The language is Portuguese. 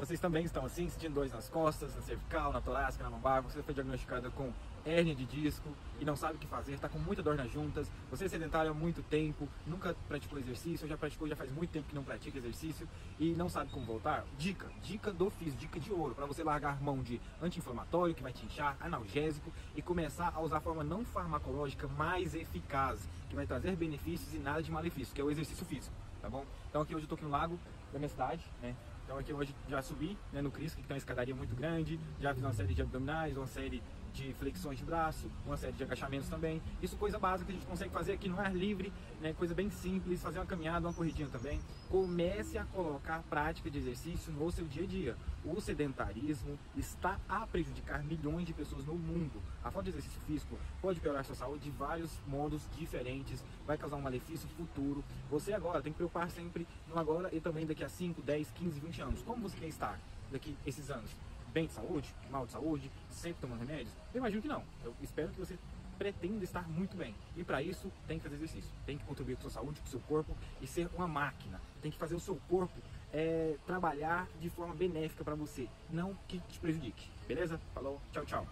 vocês também estão assim, sentindo dores nas costas, na cervical, na torácica, na lombar, você foi diagnosticada com hérnia de disco e não sabe o que fazer, está com muita dor nas juntas, você é sedentário há muito tempo, nunca praticou exercício, já praticou, já faz muito tempo que não pratica exercício e não sabe como voltar, dica, dica do FIS, dica de ouro, para você largar mão de anti-inflamatório que vai te inchar, analgésico e começar a usar a forma não farmacológica mais eficaz, que vai trazer benefícios e nada de malefício, que é o exercício físico, tá bom? Então aqui hoje eu estou aqui no lago da minha cidade, né? Então aqui hoje já subi né, no Cristo, que tem uma escadaria muito grande, já fiz uma série de abdominais, uma série de flexões de braço, uma série de agachamentos também. Isso coisa básica que a gente consegue fazer aqui no ar livre, né? coisa bem simples, fazer uma caminhada, uma corridinha também. Comece a colocar prática de exercício no seu dia a dia. O sedentarismo está a prejudicar milhões de pessoas no mundo. A falta de exercício físico pode piorar sua saúde de vários modos diferentes, vai causar um malefício futuro. Você agora tem que preocupar sempre no agora e também daqui a 5, 10, 15, 20 anos. Como você quer estar daqui esses anos? bem de saúde, mal de saúde, sempre tomando remédios? Eu imagino que não. Eu espero que você pretenda estar muito bem. E para isso tem que fazer exercício, tem que contribuir com a sua saúde, com o seu corpo e ser uma máquina. Tem que fazer o seu corpo é, trabalhar de forma benéfica para você, não que te prejudique. Beleza? Falou, tchau, tchau.